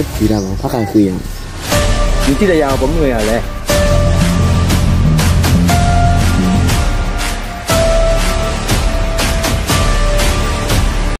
lúc chị nào cũng phát hai khuyên những chiếc tay dao bấm người à lẹ.